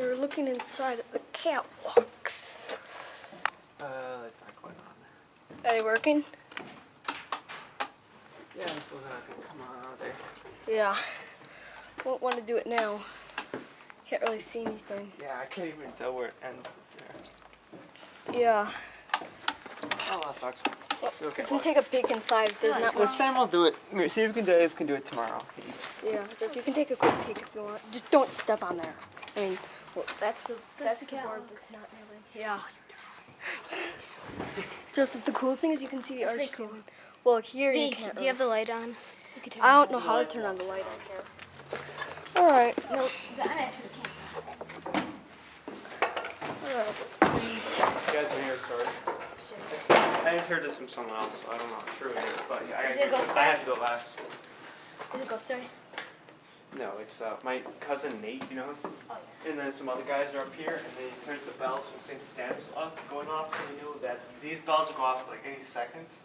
We're looking inside of the catwalks. Uh, it's not going on. Are they working? Yeah, I suppose they're not gonna come on, are they? Yeah. Won't want to do it now. Can't really see anything. Yeah, I can't even tell where it ends. There. Yeah. Oh, that sucks. Okay. You can take a peek inside if there's not This much. time we'll do it. See if we can do it. Can do it tomorrow. Yeah, just you can take a quick peek if you want. Just don't step on there. I mean, well, that's the that's, the the board that's not kneeling. Yeah. Joseph, the cool thing is you can see the arch pretty cool. ceiling. Well, here you can't. do you have the light on? You could turn I don't know how to turn on the light on here. All right. on. No, the eye for the camera. All right. You guys want to hear a? I just heard this from someone else, so I don't know how true it is, but yeah, I, Is gotta it I have to go last. Is it ghost story? No, it's uh, my cousin Nate, you know him? Oh And then some other guys are up here, and they heard the bells from St. Stanislaus going off, and they knew that these bells will go off like any second.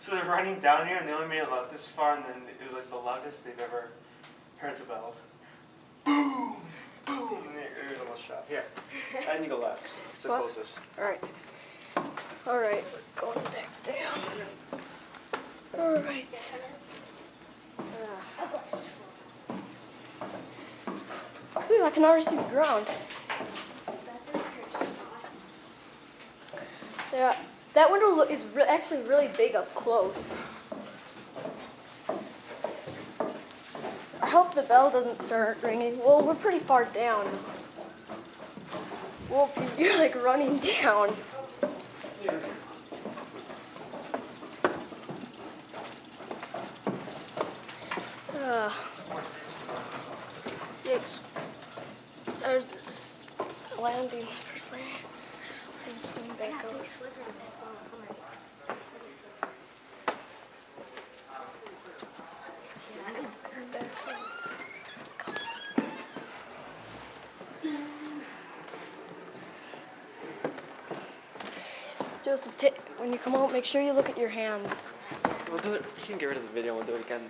So they're running down here, and they only made it about this far, and then it was like the loudest they've ever heard the bells. Boom! Boom! And their ears almost shot. Here, I need to go last. It's the What? closest. All right. All right. We're going back down. All right. I'll go extra slow. Ooh, I can already see the ground. Yeah, that window is re- actually really big up close. I hope the bell doesn't start ringing. Well, we're pretty far down. We'll be like running down. Uh, yikes. There's this landing, first landing. And back know. Joseph, when you come out, make sure you look at your hands. We'll do it. We can get rid of the video. We'll do it again